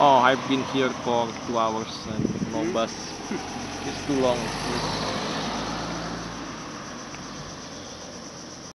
Oh, I've been here for two hours and no bus. It's too long.